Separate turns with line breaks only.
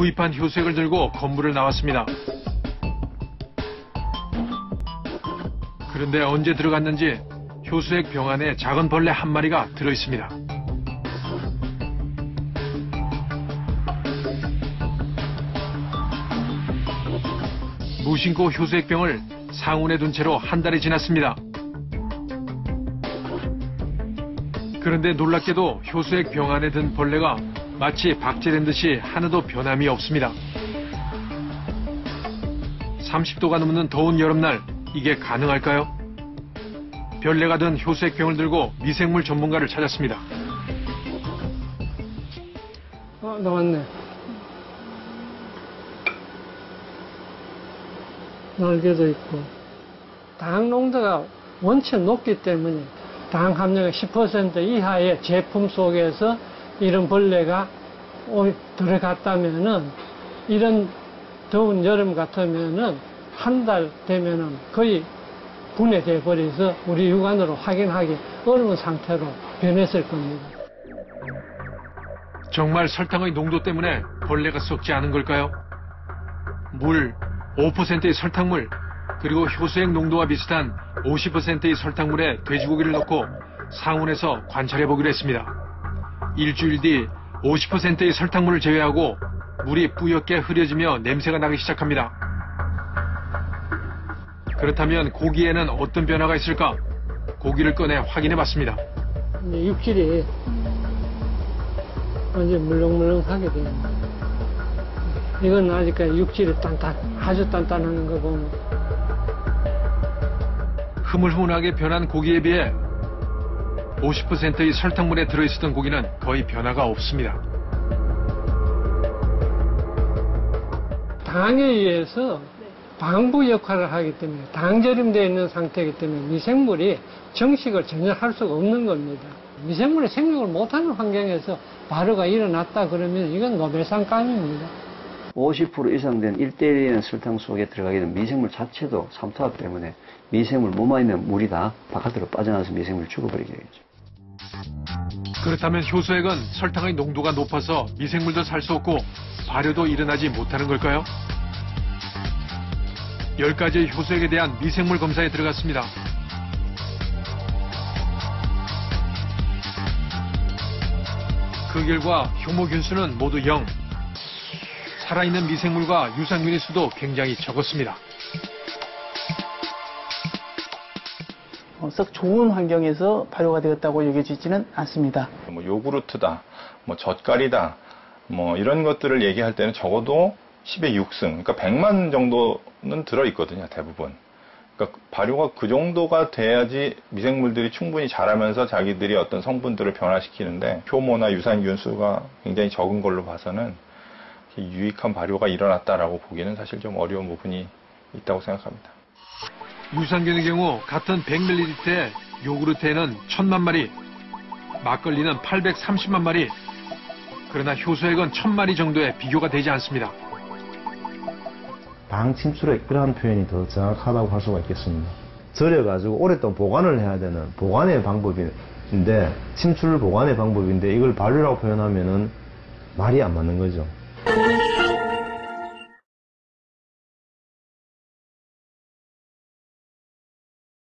구입한 효수액을 들고 건물을 나왔습니다. 그런데 언제 들어갔는지 효수액 병 안에 작은 벌레 한 마리가 들어 있습니다. 무심코 효수액 병을 상온에 둔 채로 한 달이 지났습니다. 그런데 놀랍게도 효수액 병 안에 든 벌레가 마치 박제된 듯이 하나도 변함이 없습니다. 30도가 넘는 더운 여름날 이게 가능할까요? 별내가 든 효수액 병을 들고 미생물 전문가를 찾았습니다.
어, 나왔네. 날개도 있고. 당 농도가 원체 높기 때문에 당 함량이 10% 이하의 제품 속에서 이런 벌레가 오- 들어갔다면은 이런 더운 여름 같으면은 한 달 되면은 거의 분해돼 버려서 우리 육안으로 확인하기 어려운 상태로 변했을 겁니다.
정말 설탕의 농도 때문에 벌레가 썩지 않은 걸까요? 물, 5%의 설탕물, 그리고 효수액 농도와 비슷한 50%의 설탕물에 돼지고기를 넣고 상온에서 관찰해 보기로 했습니다. 일주일 뒤 50%의 설탕물을 제외하고 물이 뿌옇게 흐려지며 냄새가 나기 시작합니다. 그렇다면 고기에는 어떤 변화가 있을까? 고기를 꺼내 확인해 봤습니다.
이제 육질이 완전 물렁물렁하게 됩니다. 이건 아직까지 육질이 단단, 아주 단단한 거 보면
흐물흐물하게 변한 고기에 비해 50%의 설탕물에 들어있었던 고기는 거의 변화가 없습니다.
당에 의해서 방부 역할을 하기 때문에 당절임되어 있는 상태이기 때문에 미생물이 정식을 전혀 할 수가 없는 겁니다. 미생물이 생육을 못하는 환경에서 발효가 일어났다 그러면 이건 노벨상 감입니다.
50% 이상 된 1대1의 설탕 속에 들어가게 된 미생물 자체도 삼투압 때문에 미생물 몸에 있는 물이 다 바깥으로 빠져나와서 미생물을 죽어버리게 되겠죠.
그렇다면 효소액은 설탕의 농도가 높아서 미생물도 살 수 없고 발효도 일어나지 못하는 걸까요? 10가지의 효소액에 대한 미생물 검사에 들어갔습니다. 그 결과 효모균수는 모두 0. 살아있는 미생물과 유산균의 수도 굉장히 적었습니다.
썩 좋은 환경에서 발효가 되었다고 여겨지지는 않습니다.
뭐 요구르트다, 뭐 젓갈이다, 뭐 이런 것들을 얘기할 때는 적어도 10의 6승, 그러니까 100만 정도는 들어 있거든요, 대부분. 그러니까 발효가 그 정도가 돼야지 미생물들이 충분히 자라면서 자기들이 어떤 성분들을 변화시키는데 효모나 유산균 수가 굉장히 적은 걸로 봐서는 유익한 발효가 일어났다라고 보기는 사실 좀 어려운 부분이 있다고 생각합니다.
유산균의 경우 같은 100ml의 요구르트에는 1000만 마리, 막걸리는 830만 마리, 그러나 효소액은 1000마리 정도에 비교가 되지 않습니다.
방 침출액 이러한 표현이 더 정확하다고 할 수가 있겠습니다. 절여가지고 오랫동안 보관을 해야 되는 보관의 방법인데 침출 보관의 방법인데 이걸 발효라고 표현하면은 말이 안 맞는 거죠.